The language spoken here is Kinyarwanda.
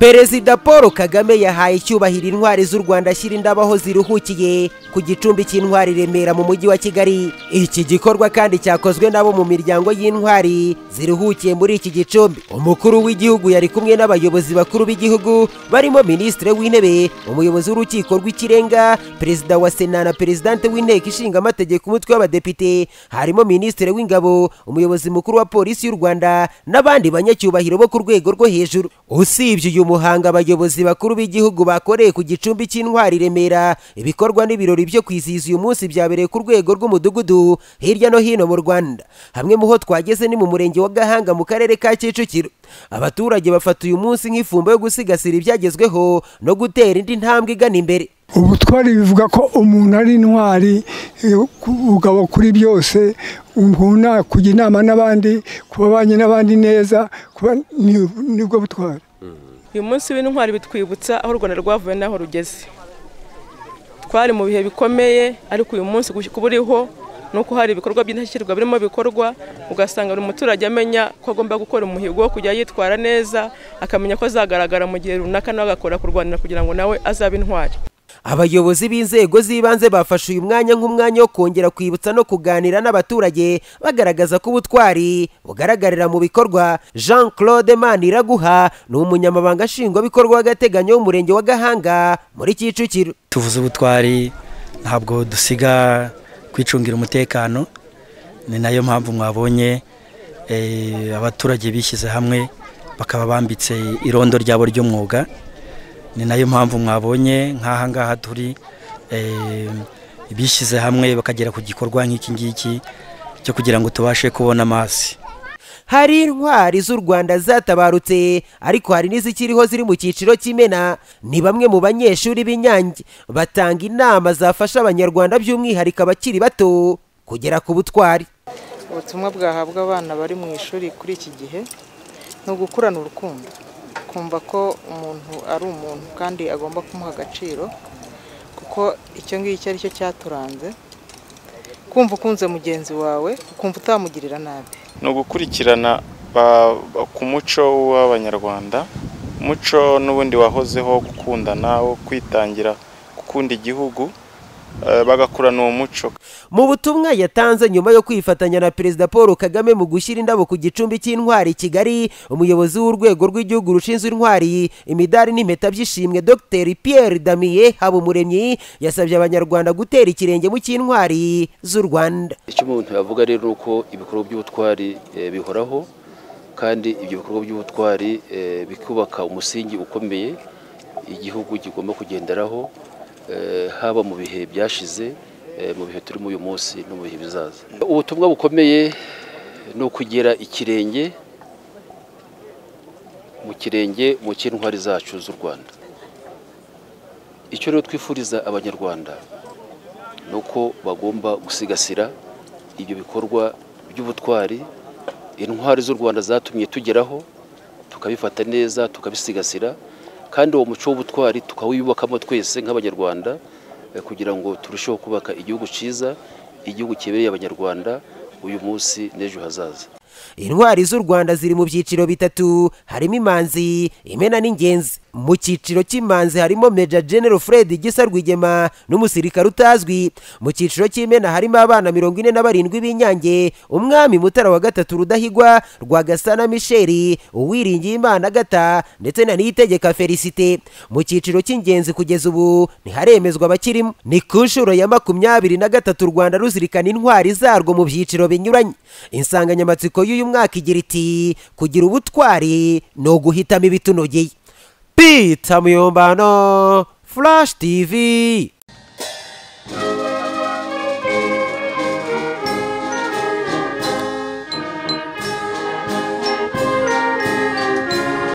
perezida paul kagame yahaye icyubahiro intwari z'u rwanda ashyira indabo aho ziruhukiye ku gicumbi cy'intwari remera mu mujyi wa kigali. Iki gikorwa kandi cyakozwe nabo mu miryango y'intwari ziruhukiye muri iki gicumbi. Umukuru w'igihugu yari kumwe n'abayobozi bakuru b'igihugu barimo minisitiri w'intebe umuyobozi w'urukiko rw'ikirenga perezida wa sena na perezidante w'inteko ishinga amategeko umutwe w'abadepite harimo minisitiri w'ingabo umuyobozi mukuru wa polisi y'u rwanda n'abandi banyacyubahiro bo ku rwego rwo hejuru. Usibye uyu muhanga abayobozi bakuru b'igihugu bakoreye ku gicumbi cy'intwari remera. Ibikorwa n'ibirori byo kwizihiza uyu munsi byabereye ku rwego rw'umudugudu hirya no hino mu rwanda. Hamwe mu ho twageze ni mu murenge wa gahanga mu karere ka kicukiro. Abaturage bafata uyu munsi nk'ifumbo yo gusigasira ibyagezweho no gutera indi ntambwe igana imbere. Ubutwari bivuga ko umuntu ari intwari ugabo kuri byose umuntu kujya inama n'abandi kubabanye n'abandi neza ni bwo butwari. Uyu munsi w'intwari bitwibutsa aho u rwanda rwavuye n'aho rugeze. Twari mu bihe bikomeye ariko uyu munsi kuba uriho nuko hari ibikorwa by'indashyikirwa birimo bikorwa ugasanga buri muturage amenya ko agomba gukora umuhigo wo kujya yitwara neza akamenya ko azagaragara mu gihe runaka nawe agakora kurwanira kugira ngo nawe azabe intwari. Abayobozi b'inzego z'ibanze bafashe uyu mwanya nk'umwanya wo kongera kwibutsa no kuganira n'abaturage bagaragaza ko ubutwari bugaragarira mu bikorwa. Jean claude maniraguha ni umunyamabanga nshingwabikorwa w'agateganyo w'umurenge wa gahanga muri kicukiro. Tuvuze ubutwari ntabwo dusiga kwicungira umutekano ni na yo mpamvu mwabonye abaturage bishyize hamwe bakaba bambitse irondo ryabo ry'umwuga. Ni na yo mpamvu mwabonye nk'aha ngaha turi bishyize hamwe bakagera ku gikorwa nk'iki ngiki cyo kugira ngo tubashe kubona amazi. Hari intwari z'u rwanda zatabarutse ariko hari n'izikiriho ziri mu cyiciro cy'imena. Ni bamwe mu banyeshuri b'inyange batanga inama zafasha abanyarwanda by'umwihariko abakiri bato kugera ku butwari. Ubutumwa bwahabwa abana bari mu ishuri kuri iki gihe ni ugukurana urukundo. Kumva ko umuntu ari umuntu kandi agomba kumuha agaciro kuko icyo ngicyo ari cyo cyaturanze. Kumva ukunze mugenzi wawe ukumva utamugirira nabi. Ni ugukurikirana ku muco w'abanyarwanda umuco n'ubundi wahozeho gukundana wo kwitangira gukunda igihugu bagakurana uwo muco mu butumwa yatanze nyuma yo kwifatanya na perezida paul kagame mu gushyira indabo ku gicumbi cy'intwari kigali umuyobozi w'urwego rw'igihugu rushinzwe intwari imidari n'impeta by'ishimwe dr. Pierre damiye habumuremyi yasabye abanyarwanda gutera ikirenge mu cy'intwari z'u rwanda. Icyo umuntu yavuga rero ni uko ibikorwa by'ubutwari bihoraho kandi ibyo bikorwa by'ubutwari bikubaka umusingi ukomeye igihugu kigomba kugenderaho haba mu bihe byashize mu bihe turimo uyu munsi no mu bihe bizaza. Ubutumwa bukomeye ni ukugera ikirenge mu kirenge mu cy'intwari zacu z'u rwanda. Icyo rero twifuriza abanyarwanda ni uko bagomba gusigasira ibyo bikorwa by'ubutwari. Intwari z'u rwanda zatumye tugeraho tukabifata neza tukabisigasira. Kandi uwo muco w'ubutwari tukawiyubakamo twese nk'abanyarwanda kugira ngo turusheho kubaka igihugu cyiza igihugu kibereye abanyarwanda uyu munsi n'ejo hazaza. Intwari z'u rwanda ziri mu byiciro bitatu harimo imanzi imena n'ingenzi. Mu cyiciro cy'imanzi harimo meja general fred gisa rwigema n'umusirikare utazwi. Mu cyiciro cy'imena harimo abana mirongo ine na barindwi b'inyange umwami mutara wa gatatu rudahigwa rwagasana misheri uwiringiye imana gata ndetse na niyitegeka felicite. Mu cyiciro cy'ingenzi kugeza ubu ntiharemezwa abakirimo ni ku nshuro ya makumyabiri na gatatu u rwanda ruzirikana intwari zarwo mu byiciro binyuranye. Insanganyamatsiko y'uyu mwaka igira iti kugira ubutwari ni uguhitamo ibitunogeye. Pizza Mio Bano Flash TV